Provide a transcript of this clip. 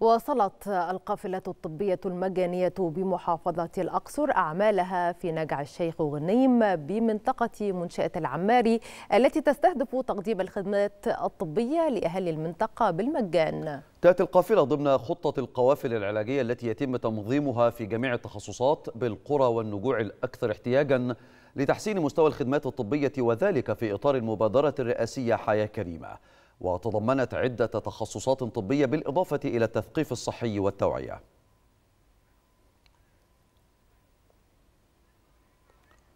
واصلت القافلة الطبية المجانية بمحافظة الأقصر أعمالها في نجع الشيخ غنيم بمنطقة منشأة العماري التي تستهدف تقديم الخدمات الطبية لأهل المنطقة بالمجان. تأتي القافلة ضمن خطة القوافل العلاجية التي يتم تنظيمها في جميع التخصصات بالقرى والنجوع الأكثر احتياجاً لتحسين مستوى الخدمات الطبية وذلك في إطار المبادرة الرئاسية حياة كريمة. وتضمنت عدة تخصصات طبية بالإضافة إلى التثقيف الصحي والتوعية.